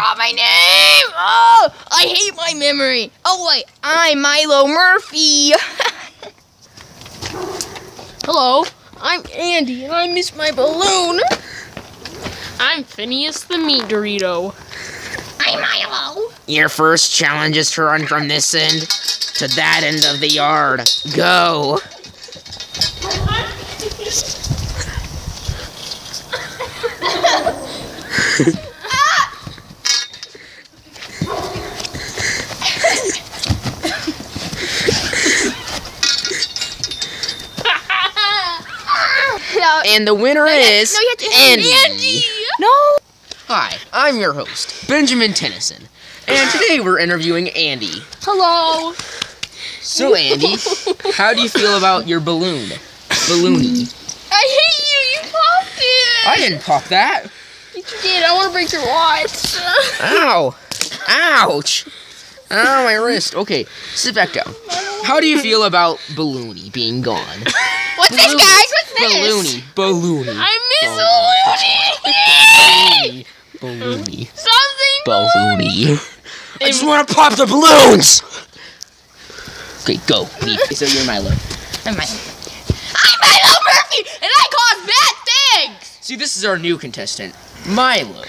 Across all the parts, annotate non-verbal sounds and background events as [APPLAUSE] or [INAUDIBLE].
forgot my name. Oh, I hate my memory. Oh wait, I'm Milo Murphy. [LAUGHS] Hello, I'm Andy, and I missed my balloon. I'm Phineas the Meat Dorito. I'm Milo. Your first challenge is to run from this end to that end of the yard. Go. [LAUGHS] No, And the winner is no, you have to Andy. Andy. No. Hi, I'm your host, Benjamin Tennyson. And today we're interviewing Andy. Hello. So, Andy, how do you feel about your balloon? Balloony. I hate you. You popped it. I didn't pop that. You did. I want to break your watch. Ow! Ouch! Ow, my wrist. Okay, sit back down. How do you feel about Balloony being gone? What's this, guys? What's this? Balloony. Balloony. I miss Balloony. Balloony. [LAUGHS] Something. Balloony. I just want to pop the balloons! Okay, go. Leave. [LAUGHS] So you're Milo. I'm Milo. I'm Milo Murphy, and I cause bad things. See, this is our new contestant, Milo.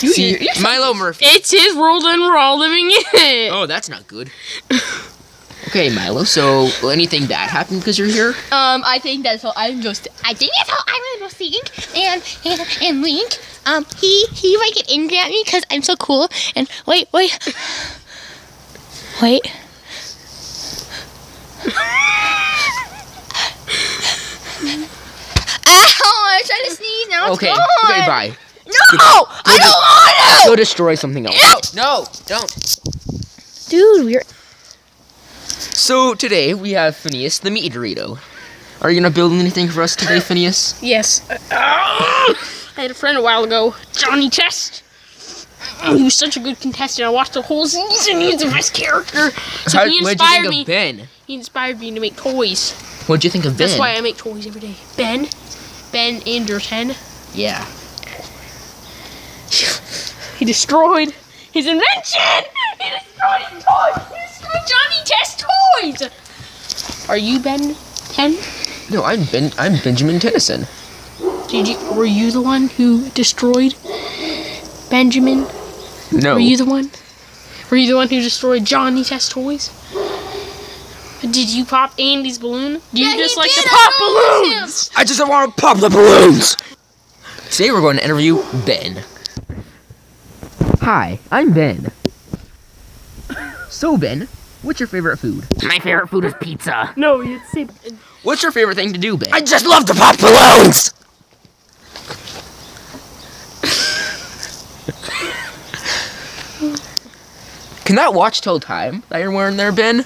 You, See, Milo Murphy. It's his world, and we're all living in it. Oh, that's not good. [LAUGHS] Okay, Milo, so will anything bad happen because you're here? Um, I think that's how I'm just. I think that's how I'm supposed to think. And and and Link, um, he he might get angry at me because I'm so cool. And wait, wait, wait. [LAUGHS] Ow! I tried to sneeze. Now it's Okay, gone. okay, bye. No, I don't want Go destroy something else. No, no, don't. Dude, we're. So today we have Phineas the meat Dorito. Are you gonna build anything for us today, Phineas? [LAUGHS] Yes. Ah! I had a friend a while ago, Johnny Test. He was such a good contestant. I watched the whole season. He's the best character. So How, he inspired me. Ben? He inspired me to make toys. What'd you think of Ben? That's why I make toys every day. Ben, Ben Anderson. Yeah. [LAUGHS] He destroyed his invention. He destroyed his toys. He destroyed Johnny Test toys. Are you Ben 10? No, I'm Ben. I'm Benjamin Tennyson. Did you? Were you the one who destroyed Benjamin? No. Were you the one? Were you the one who destroyed Johnny Test toys? Did you pop Andy's balloon? Do you Yeah, just like did. to pop noticed him. balloons? I just don't want to pop the balloons. Today we're going to interview Ben. Hi, I'm Ben. So Ben, what's your favorite food? My favorite food is pizza. No, you say What's your favorite thing to do, Ben? I just love to pop balloons. Can that watch tell time that you're wearing there, Ben?